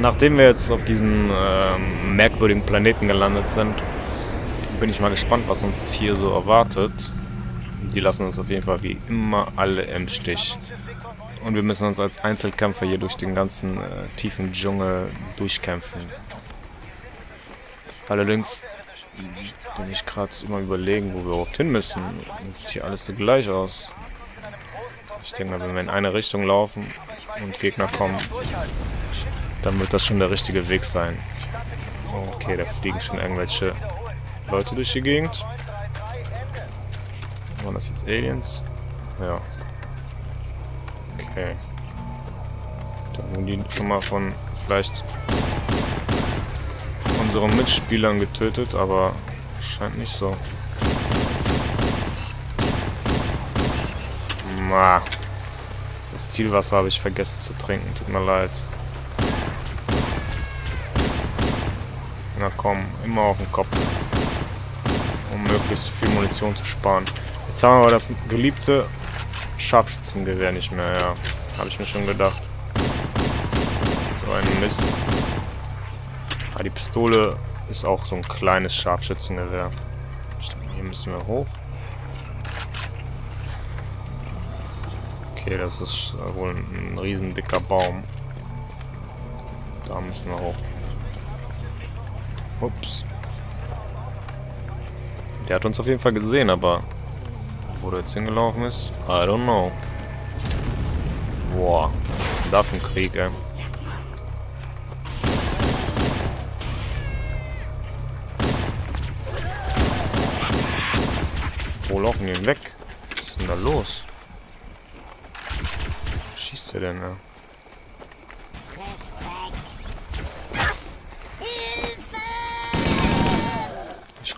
nachdem wir jetzt auf diesen ähm, merkwürdigen Planeten gelandet sind, bin ich mal gespannt, was uns hier so erwartet. Die lassen uns auf jeden Fall wie immer alle im Stich. Und wir müssen uns als Einzelkämpfer hier durch den ganzen äh, tiefen Dschungel durchkämpfen. Allerdings bin ich gerade immer überlegen, wo wir überhaupt hin müssen. Sieht hier alles so gleich aus. Ich denke mal, wenn wir in eine Richtung laufen und Gegner kommen, dann wird das schon der richtige Weg sein. Okay, da fliegen schon irgendwelche Leute durch die Gegend. Waren das jetzt Aliens? Ja. Okay. Da wurden die schon mal von vielleicht unseren Mitspielern getötet, aber scheint nicht so. Na. Das Zielwasser habe ich vergessen zu trinken, tut mir leid. Na komm, immer auf den Kopf. Um möglichst viel Munition zu sparen. Jetzt haben wir aber das geliebte Scharfschützengewehr nicht mehr, ja. Habe ich mir schon gedacht. So ein Mist. Ah, die Pistole ist auch so ein kleines Scharfschützengewehr. Hier müssen wir hoch. Okay, das ist wohl ein riesen dicker Baum. Da müssen wir hoch. Ups. Der hat uns auf jeden Fall gesehen, aber wo der jetzt hingelaufen ist, I don't know. Boah, da vom Krieg, ey. Wo laufen die weg? Was ist denn da los? Was schießt der denn da?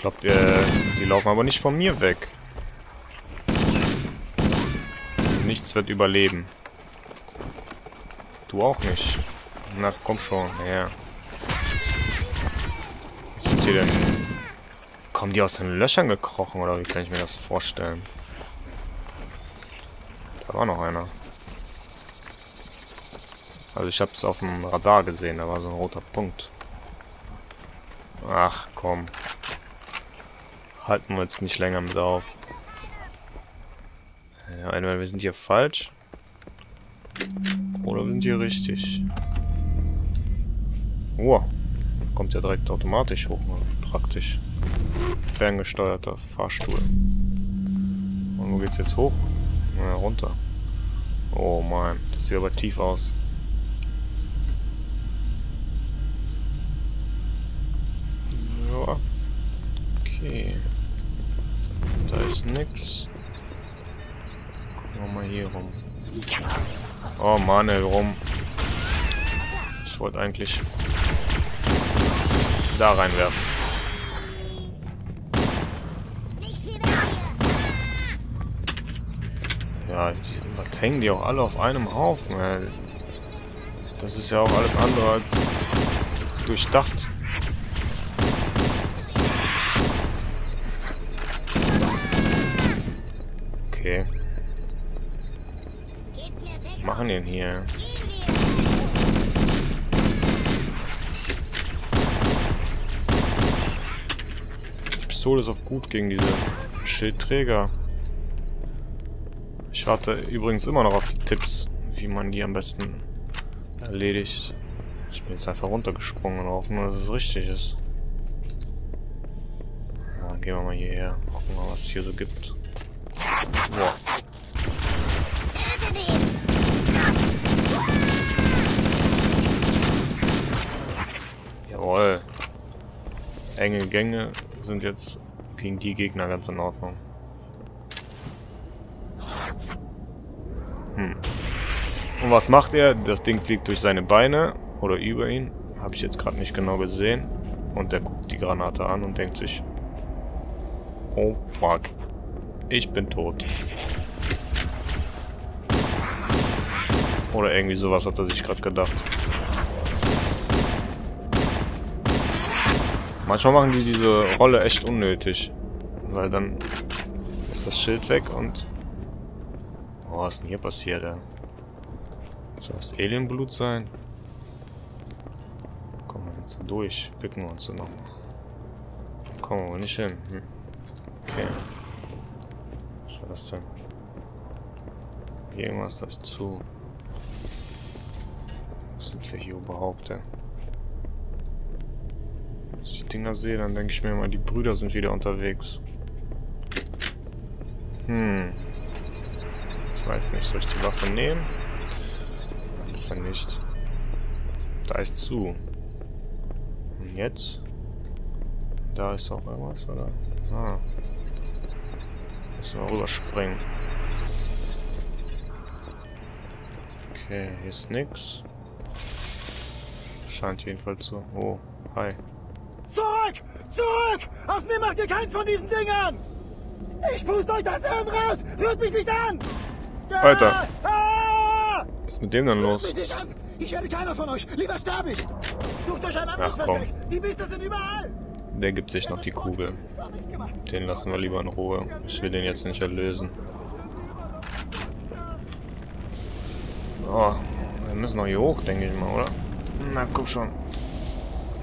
Glaube, äh, die laufen aber nicht von mir weg. Nichts wird überleben. Du auch nicht. Na, komm schon, her. Was sind die denn? Kommen die aus den Löchern gekrochen oder wie kann ich mir das vorstellen? Da war noch einer. Also ich habe es auf dem Radar gesehen, da war so ein roter Punkt. Ach komm. Halten wir jetzt nicht länger mit auf. Ja, entweder wir sind hier falsch. Oder wir sind hier richtig. Oh, kommt ja direkt automatisch hoch. Praktisch. Ferngesteuerter Fahrstuhl. Und wo geht's jetzt hoch? Na, runter. Oh man, das sieht aber tief aus. Oh Mann, ey, warum? Ich wollte eigentlich da reinwerfen. Ja, was hängen die auch alle auf einem Haufen, ey. Das ist ja auch alles andere als durchdacht. Okay. Was machen denn hier? Die Pistole ist auf gut gegen diese Schildträger. Ich warte übrigens immer noch auf die Tipps, wie man die am besten erledigt. Ich bin jetzt einfach runtergesprungen und hoffen nur, dass es richtig ist. Ja, gehen wir mal hierher. Gucken wir was es hier so gibt. Boah. Jawohl. Enge Gänge sind jetzt gegen die Gegner ganz in Ordnung. Hm. Und was macht er? Das Ding fliegt durch seine Beine oder über ihn. Habe ich jetzt gerade nicht genau gesehen. Und der guckt die Granate an und denkt sich, oh fuck, ich bin tot. Oder irgendwie sowas hat er sich gerade gedacht. Manchmal machen die diese Rolle echt unnötig. Weil dann ist das Schild weg und... Oh, was ist denn hier passiert, ey? Soll das Alienblut sein? Jetzt durch. Picken wir uns so noch. Kommen wir nicht hin. Hm. Okay. Was war das denn? Irgendwas das zu. Was sind wir hier überhaupt, ey? Dinger sehe, dann denke ich mir mal, die Brüder sind wieder unterwegs. Hm. Ich weiß nicht, soll ich die Waffe nehmen? Besser nicht. Da ist zu. Und jetzt? Da ist auch irgendwas, oder? Ah. Müssen wir rüberspringen. Okay, hier ist nix. Scheint jedenfalls so. Oh, hi. Zurück! Aus mir macht ihr keins von diesen Dingern! Ich puste euch das Hirn raus! Rührt mich nicht an! Alter. Ah! Was ist mit dem dann Rührt los? mich nicht an! Ich werde keiner von euch! Lieber sterbe ich! Sucht euch ein anderes Ach, komm. Versteck! Die Biester sind überall! Der gibt sich noch die Kugel. Den lassen wir lieber in Ruhe. Ich will den jetzt nicht erlösen. Oh, wir müssen noch hier hoch, denke ich mal, oder? Na, guck schon.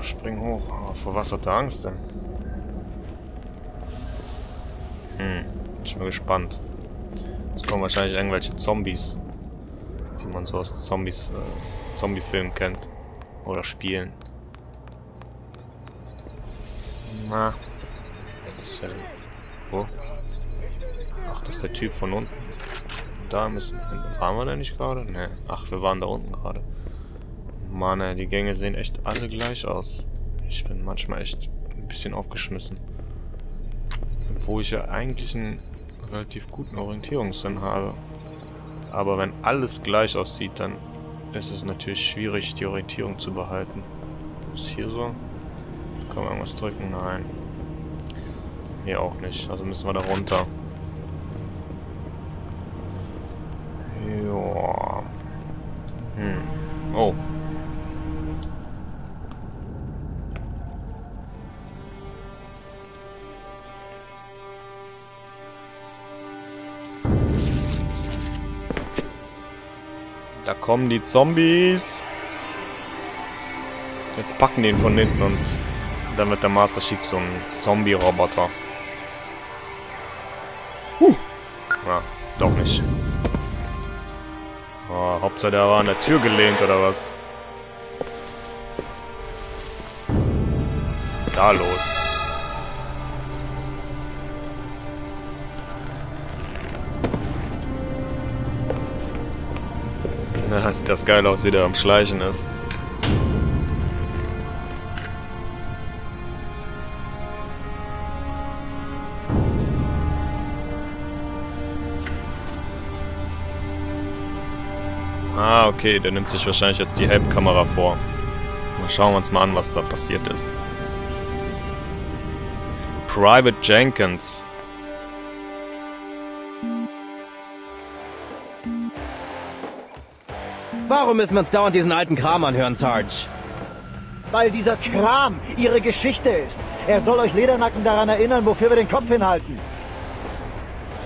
Spring hoch. Oh, vor was hat er Angst denn? Hm, ich bin gespannt. Es kommen wahrscheinlich irgendwelche Zombies. Die man so aus Zombies, äh, Zombie-Filmen kennt. Oder Spielen. Na. Ist ja, wo? Ach, das ist der Typ von unten. Da müssen. Waren wir da nicht gerade? Ne. Ach, wir waren da unten gerade. Mann, ey, die Gänge sehen echt alle gleich aus. Ich bin manchmal echt ein bisschen aufgeschmissen. Wo ich ja eigentlich einen relativ guten Orientierungssinn habe. Aber wenn alles gleich aussieht, dann ist es natürlich schwierig, die Orientierung zu behalten. Ist hier so? Kann man irgendwas drücken? Nein. Hier auch nicht. Also müssen wir da runter. Ja. Hm. Oh. Kommen die Zombies. Jetzt packen die ihn von hinten und dann wird der Master Chief so ein Zombie-Roboter. Huh. Ja, doch nicht. Oh, Hauptsache der war an der Tür gelehnt oder was? Was ist da los? Na, sieht das geil aus, wie der am Schleichen ist. Ah, okay, der nimmt sich wahrscheinlich jetzt die Helpkamera vor. Mal schauen wir uns mal an, was da passiert ist. Private Jenkins. Warum müssen wir uns dauernd diesen alten Kram anhören, Sarge? Weil dieser Kram ihre Geschichte ist. Er soll euch Ledernacken daran erinnern, wofür wir den Kopf hinhalten.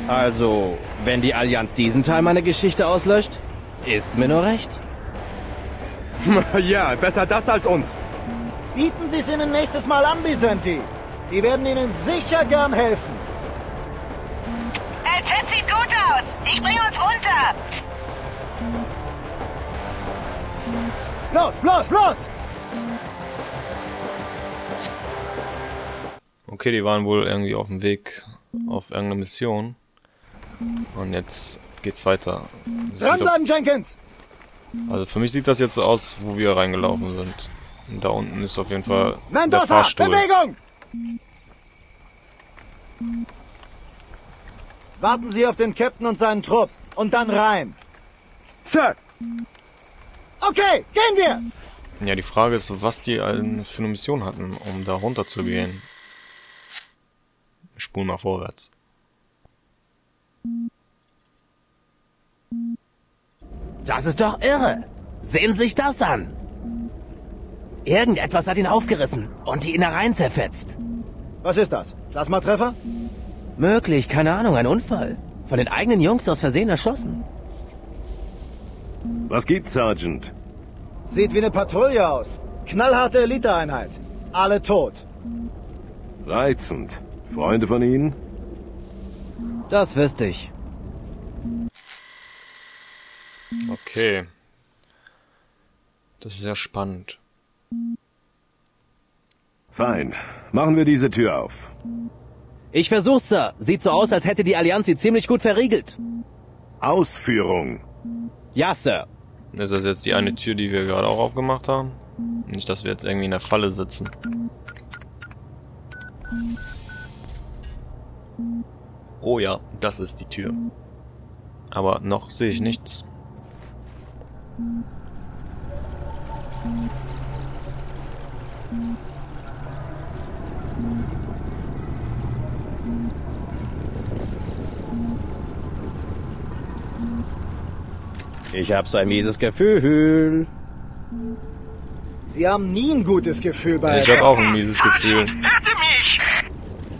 Also, wenn die Allianz diesen Teil meiner Geschichte auslöscht, ist's mir nur recht. ja, besser das als uns. Bieten Sie es ihnen nächstes Mal an, Bisenti. Die werden ihnen sicher gern helfen. LZ sieht gut aus. Ich bringe uns runter. Los, los, los! Okay, die waren wohl irgendwie auf dem Weg auf irgendeine Mission. Und jetzt geht's weiter. Dranbleiben, Jenkins! also für mich sieht das jetzt so aus, wo wir reingelaufen sind. Und da unten ist auf jeden Fall der Mendoza, Fahrstuhl. Bewegung! Warten Sie auf den Captain und seinen Trupp. Und dann rein. Sir, Okay, gehen wir! Ja, die Frage ist, was die allen für eine Mission hatten, um da runter zu gehen. Spul mal vorwärts. Das ist doch irre. Sehen Sie sich das an. Irgendetwas hat ihn aufgerissen und die Innereien zerfetzt. Was ist das? Plasmatreffer? Möglich, keine Ahnung, ein Unfall. Von den eigenen Jungs aus Versehen erschossen. was gibt's, Sergeant? Sieht wie eine Patrouille aus. Knallharte Eliteeinheit. Alle tot. Reizend. Freunde von Ihnen? Das wüsste ich. Okay. Das ist ja spannend. Fein. Machen wir diese Tür auf. Ich versuch's, Sir. Sieht so aus, als hätte die Allianz sie ziemlich gut verriegelt. Ausführung. Ja, Sir. Ist das jetzt die eine Tür, die wir gerade auch aufgemacht haben? Nicht, dass wir jetzt irgendwie in der Falle sitzen. Oh ja, das ist die Tür. Aber noch sehe ich nichts. Ich hab so ein mieses Gefühl. Sie haben nie ein gutes Gefühl bei... Ich habe auch ein mieses Gefühl. Hörte mich!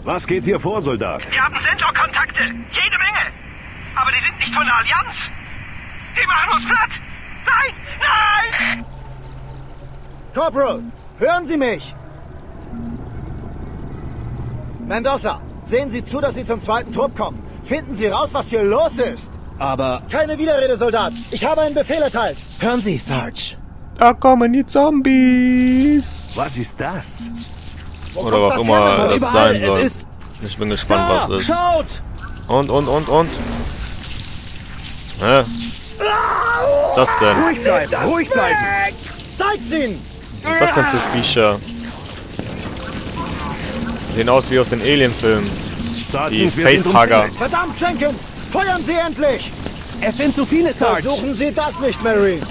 Was geht hier vor, Soldat? Wir haben Sensorkontakte. Jede Menge. Aber die sind nicht von der Allianz. Die machen uns platt. Nein! Nein! Corporal, hören Sie mich! Mendoza, sehen Sie zu, dass Sie zum zweiten Trupp kommen. Finden Sie raus, was hier los ist. Aber Keine Widerrede, Soldat. Ich habe einen Befehl erteilt. hören Sie, Sarge. Da kommen die Zombies! Was ist das? Oder was das immer das sein soll. es ist... Ich bin gespannt, Da, was es ist. schaut! Und, und, und, und. Hä? Was ist das denn? Ruhig bleiben, ruhig bleiben. Zeigt's ihnen! Was sind das denn für Viecher? Sehen aus wie aus den Alien-Filmen. Die Facehugger. Verdammt, Jenkins! Feuern Sie endlich! Es sind zu viele, Sarge. Versuchen Sie das nicht, Marine.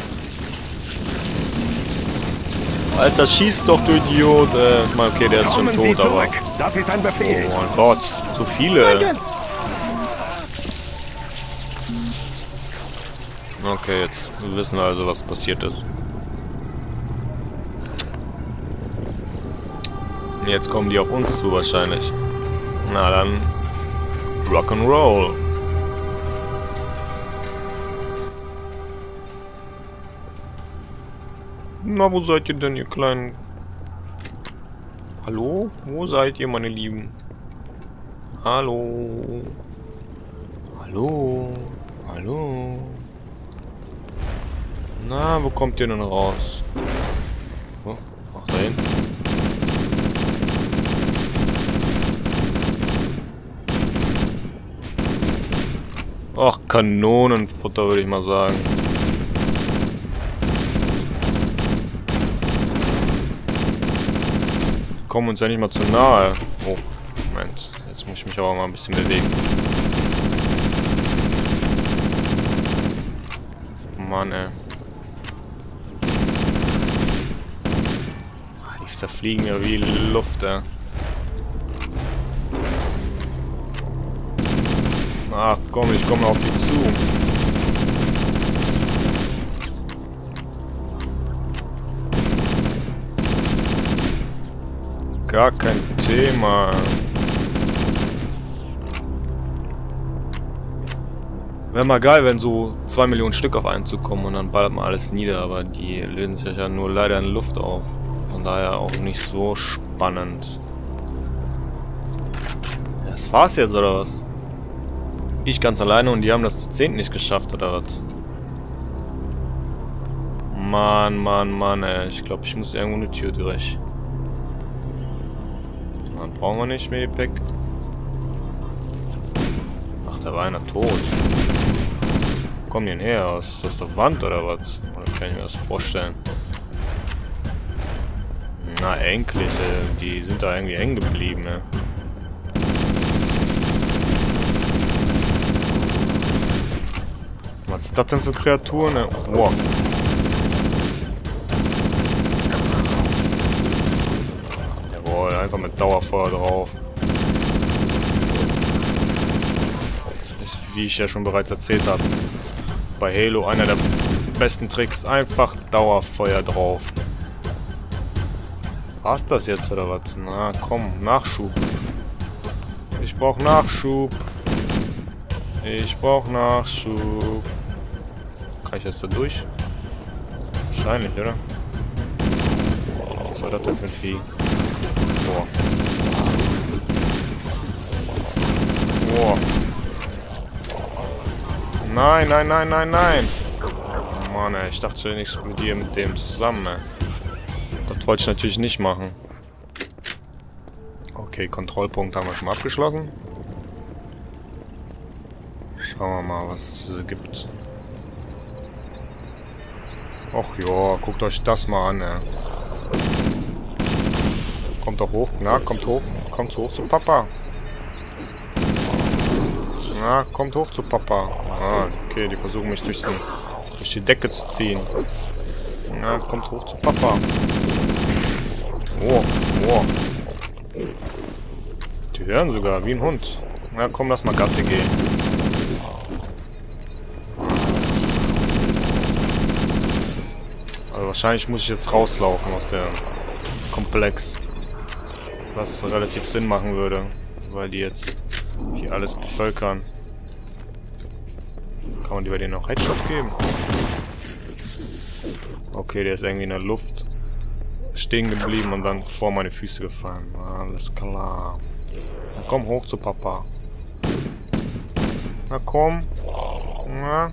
Alter, schieß doch, du Idiot. Äh, okay, der ist schon Kommen Sie tot, aber... zurück. Das ist ein Befehl. Oh mein Gott, zu viele. Okay, jetzt wissen wir also, was passiert ist. Jetzt kommen die auf uns zu wahrscheinlich. Na dann, Rock'n'Roll. Na, wo seid ihr denn, ihr kleinen... Hallo? Wo seid ihr, meine Lieben? Hallo? Hallo? Hallo? Na, wo kommt ihr denn raus? Oh, ach, da. Ach, Kanonenfutter, würde ich mal sagen. Kommen uns ja nicht mal zu nahe. Oh, Moment. Jetzt muss ich mich aber mal ein bisschen bewegen. Mann, ey. Ah, Die zerfliegen ja wie Luft, ey. Ach komm, ich komme auf die zu. Gar kein Thema. Wäre mal geil, wenn so 2 Millionen Stück auf einen zukommen und dann ballert man alles nieder, aber die lösen sich ja nur leider in Luft auf. Von daher auch nicht so spannend. Das war's jetzt, oder was? Ich ganz alleine und die haben das zu 10 nicht geschafft, oder was? Mann, Mann, Mann, ey. Ich glaube, ich muss irgendwo eine Tür durch. Brauchen wir nicht mehr Gepäck. Ach, da war einer tot. Wo kommen die denn her? Aus, aus der Wand oder was? Oder kann ich mir das vorstellen? Na, endlich, ey. Die sind da irgendwie hängen geblieben, ey. Was ist das denn für Kreaturen? ey? Wow. Jawohl, einfach Dauerfeuer drauf. Ist, wie ich ja schon bereits erzählt habe, bei Halo einer der besten Tricks. Einfach Dauerfeuer drauf. War's das jetzt oder was? Na komm, Nachschub. Ich brauch Nachschub. Ich brauch Nachschub. Kann ich jetzt da durch? Wahrscheinlich, oder? Was war das denn für ein Vieh? Boah. Boah. Nein, nein, nein, nein, nein. Mann, ey. Ich dachte, ich explodiere mit dem zusammen, ey. Das wollte ich natürlich nicht machen. Okay, Kontrollpunkt haben wir schon abgeschlossen. Schauen wir mal, was es so gibt. Och ja, guckt euch das mal an, ey. Kommt doch hoch. Na, kommt hoch. Kommt hoch zu Papa. Na, kommt hoch zu Papa. Ah, okay, die versuchen mich durch, den, durch die Decke zu ziehen. Na, kommt hoch zu Papa. Oh, oh. Die hören sogar, wie ein Hund. Na komm, lass mal Gasse gehen. Also wahrscheinlich muss ich jetzt rauslaufen aus der Komplex. Was relativ Sinn machen würde, weil die jetzt hier alles bevölkern. Kann man die bei denen auch Headshot geben? Okay, der ist irgendwie in der Luft stehen geblieben und dann vor meine Füße gefallen. Alles klar. Na komm hoch zu Papa. Na komm. Na.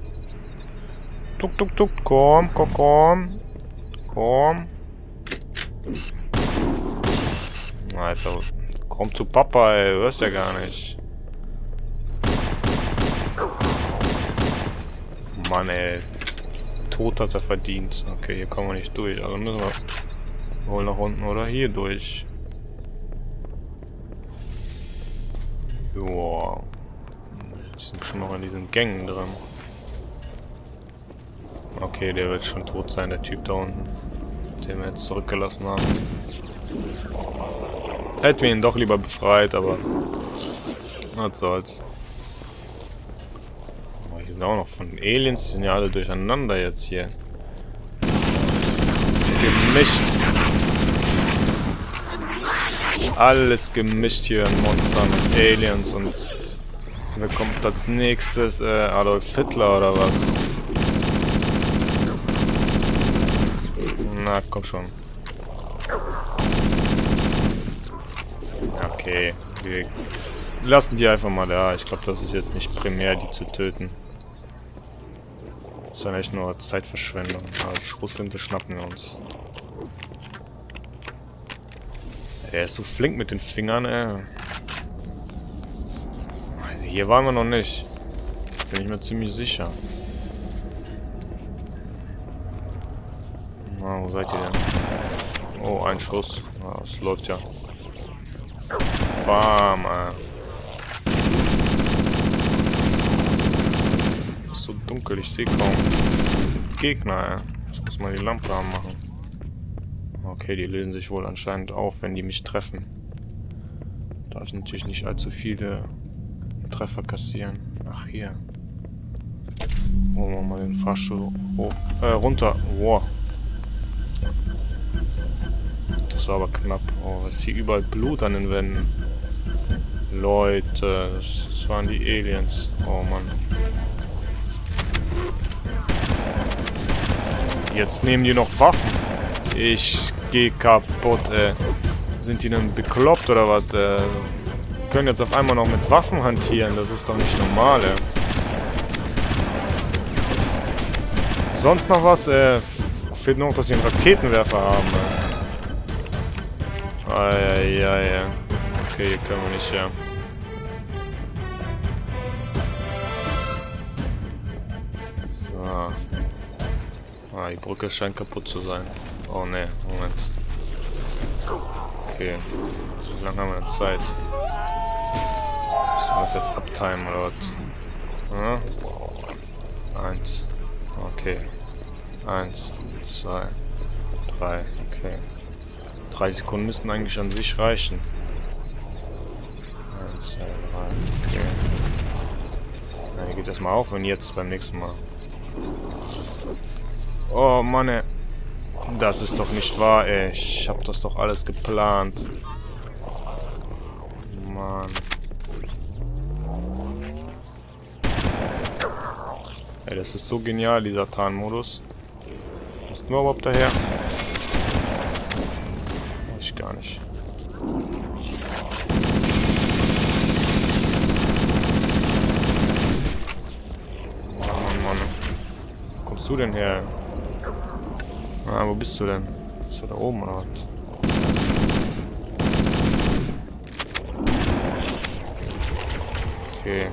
Tuk, tuk, tuk. Komm, komm, komm. Komm. Alter. Komm zu Papa, ey. Du hörst ja gar nicht. Mann, ey. Tod hat er verdient. Okay, hier kommen wir nicht durch. Also müssen wir wohl nach unten oder hier durch. Joa. Die sind schon noch in diesen Gängen drin. Okay, der wird schon tot sein, der Typ da unten. Den wir jetzt zurückgelassen haben. Hätten wir ihn doch lieber befreit, aber... Was soll's. Oh, hier sind auch noch von Aliens, die sind ja alle durcheinander jetzt hier. Gemischt. Alles gemischt hier in Monstern und Aliens und... Wer kommt als nächstes? Äh, Adolf Hitler oder was? Na, komm schon. Okay, wir lassen die einfach mal da. Ich glaube, das ist jetzt nicht primär, die zu töten. Das ist echt nur Zeitverschwendung. Aber die Schrotflinte schnappen wir uns. Er ist so flink mit den Fingern, ey. Hier waren wir noch nicht. Bin ich mir ziemlich sicher. Na, wo seid ihr denn? Oh, ein Schuss. Ah, es läuft ja. Bam, ey. Ist so dunkel, ich sehe kaum Gegner. Ich muss mal die Lampe anmachen. Okay, die lösen sich wohl anscheinend auf, wenn die mich treffen. Darf ich natürlich nicht allzu viele Treffer kassieren. Ach, hier. Holen wir mal den Fahrstuhl hoch. Äh, runter. Wow. Das war aber knapp. Oh, ist hier überall Blut an den Wänden. Leute, das, das waren die Aliens. Oh Mann. Jetzt nehmen die noch Waffen. Ich geh kaputt, ey. Sind die denn bekloppt oder was? Äh, können jetzt auf einmal noch mit Waffen hantieren. Das ist doch nicht normal, ey. Sonst noch was? Äh, fehlt nur noch, dass sie einen Raketenwerfer haben, ey. Eieiei. Okay, hier können wir nicht, ja. So. Ah, die Brücke scheint kaputt zu sein. Oh ne, Moment. Okay. Wie lange haben wir Zeit? Müssen wir das jetzt abtimen oder was? Ja? Eins. Okay. Eins, zwei, drei. Okay. Drei Sekunden müssten eigentlich an sich reichen. Okay. Na, hier geht das mal auf und jetzt beim nächsten Mal. Oh Mann, ey. Das ist doch nicht wahr, ey. Ich hab das doch alles geplant. Mann. Ey, das ist so genial, dieser Tarnmodus. Was nur überhaupt daher? gar nicht. Mann, Mann, Mann. Wo du denn her? Ah, wo bist du denn? Ist er da oben oder was? Okay.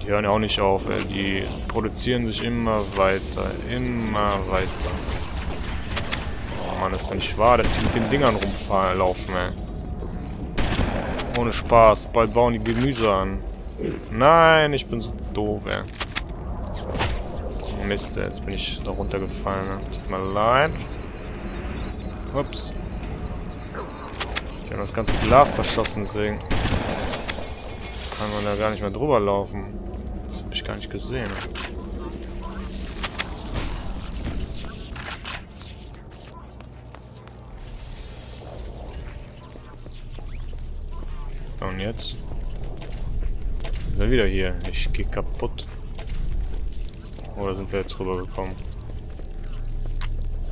Die hören ja auch nicht auf, ey. Die produzieren sich immer weiter. Immer weiter. Oh Mann, ist doch nicht wahr, dass die mit den Dingern rumlaufen, ey. Ohne Spaß. Bald bauen die Gemüse an. Nein, ich bin so doof, ey. Mist, jetzt bin ich da runtergefallen. Ne? Tut mir leid. Ups. Die haben das ganze Glas zerschossen, deswegen kann man da gar nicht mehr drüber laufen. Das habe ich gar nicht gesehen. Und jetzt? Sind wir wieder hier. Ich gehe kaputt. Oder sind wir jetzt rübergekommen?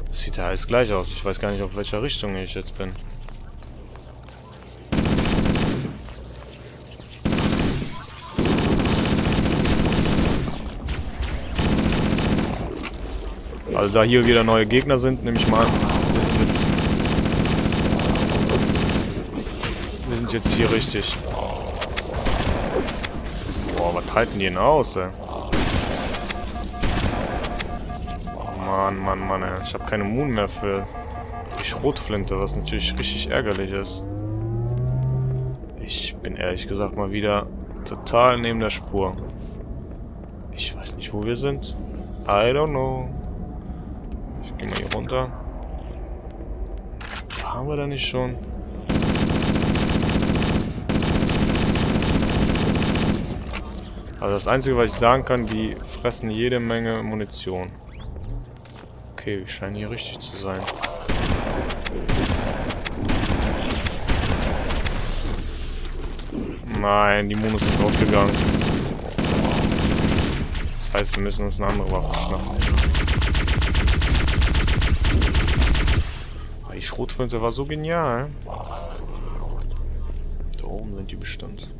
Das sieht ja alles gleich aus. Ich weiß gar nicht, auf welcher Richtung ich jetzt bin. Also da hier wieder neue Gegner sind, nehme ich mal an. Jetzt, sind jetzt hier richtig. Boah, was halten die denn aus, ey? Mann, Mann, Mann, ey. Ich habe keine Moon mehr für die Schrotflinte, was natürlich richtig ärgerlich ist. Ich bin ehrlich gesagt mal wieder total neben der Spur. Ich weiß nicht, wo wir sind. I don't know. Ich gehe mal hier runter. Waren wir da nicht schon? Also das Einzige, was ich sagen kann, die fressen jede Menge Munition. Okay, wir scheinen hier richtig zu sein. Nein, die Monos ist ausgegangen. Das heißt, wir müssen uns eine andere Waffe schnappen. Aber die Schrotflinte war so genial. Da oben sind die bestimmt.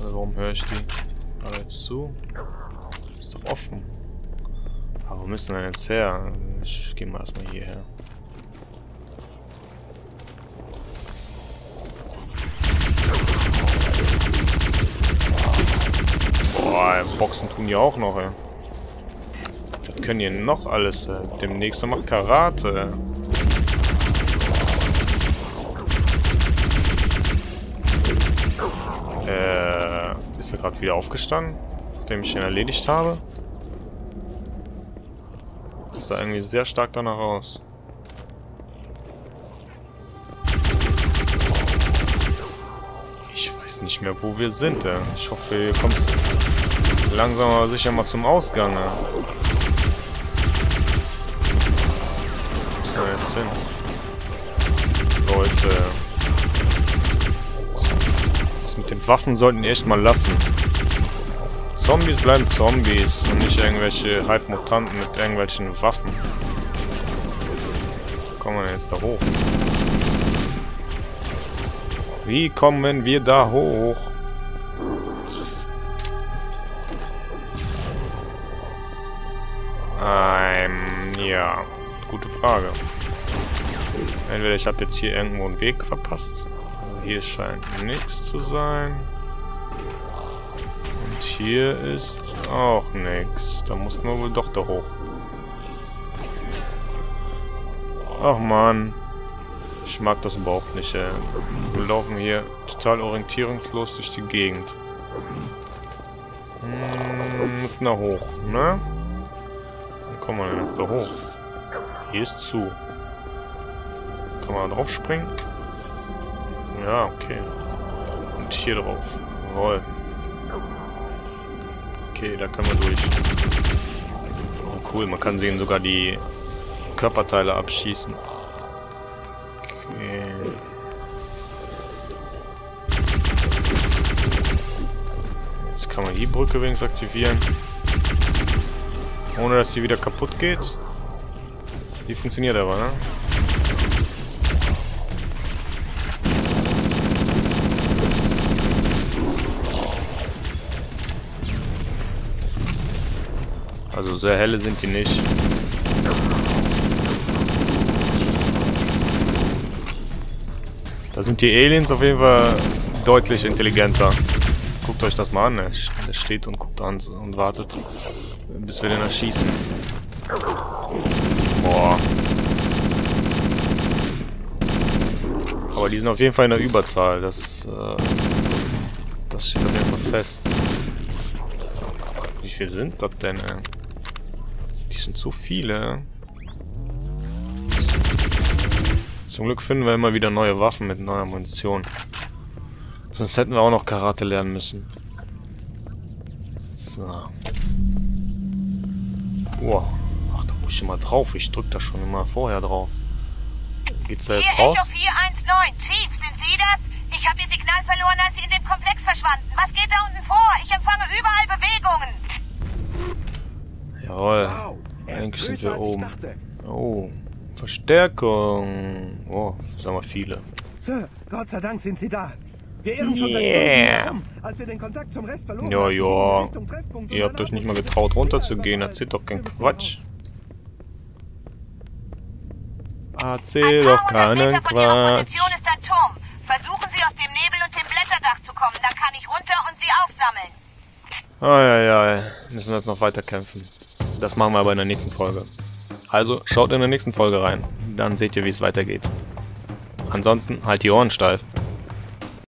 Also warum höre ich die alle jetzt zu? Ist doch offen. Aber wo müssen wir denn jetzt her? Ich gehe mal erstmal hierher. Boah, Boxen tun die auch noch, ey. Was können die noch alles, ey? Demnächst macht Karate, ey. Äh, ist er gerade wieder aufgestanden? Nachdem ich ihn erledigt habe? Das sah irgendwie sehr stark danach aus. Ich weiß nicht mehr, wo wir sind. Ey. Ich hoffe, ihr kommt langsam aber sicher mal zum Ausgang. Ey. Wo ist er jetzt hin? Leute. Mit den Waffen sollten die echt mal lassen. Zombies bleiben Zombies und nicht irgendwelche Halbmutanten mit irgendwelchen Waffen. Kommen wir jetzt da hoch? Wie kommen wir da hoch? Ähm, ja. Gute Frage. Entweder ich habe jetzt hier irgendwo einen Weg verpasst. Hier scheint nichts zu sein. Und hier ist auch nichts. Da muss man wohl doch da hoch. Ach man. Ich mag das überhaupt nicht, ey. Wir laufen hier total orientierungslos durch die Gegend. Hm, ist da hoch, ne? Dann kommen wir jetzt da hoch. Hier ist zu. Kann man da drauf springen? Ja, okay. Und hier drauf. Jawohl. Okay, da können wir durch. Oh, cool, man kann sehen sogar die Körperteile abschießen. Okay. Jetzt kann man die Brücke wenigstens aktivieren. Ohne dass sie wieder kaputt geht. Die funktioniert aber, ne? Also sehr helle sind die nicht. Da sind die Aliens auf jeden Fall deutlich intelligenter. Guckt euch das mal an. Er steht und guckt an und wartet, bis wir den erschießen. Boah. Aber die sind auf jeden Fall in der Überzahl. Das, äh, das steht auf jeden Fall fest. Wie viel sind das denn, ey? Die sind so viele. Zum Glück finden wir immer wieder neue Waffen mit neuer Munition. Sonst hätten wir auch noch Karate lernen müssen. So. Boah. Ach, da muss ich immer drauf. Ich drück da schon immer vorher drauf. Geht's da jetzt Hier raus? Echo 419. Chief, sind Sie das? Ich habe Ihr Signal verloren, als Sie in dem Komplex verschwanden. Was geht da unten vor? Ich empfange überall Bewegungen. Jawohl. Wow, Eigentlich sind wir oben. Oh. Verstärkung. Oh, sagen wir viele. Sir, Gott sei Dank sind Sie da. Wir irren schon seit Yeah. Stunden herum. Als wir den Kontakt zum Rest verloren Ja, haben, ja. Ihr habt euch nicht mal getraut, runterzugehen. Erzählt doch keinen Quatsch. Erzähl doch keinen Quatsch. Position ist ein Turm. Versuchen Sie aus dem Nebel und dem Blätterdach zu kommen. Dann kann ich runter und Sie aufsammeln. Eieiei. Müssen wir jetzt noch weiter kämpfen. Das machen wir aber in der nächsten Folge. Also schaut in der nächsten Folge rein. Dann seht ihr, wie es weitergeht. Ansonsten halt die Ohren steif.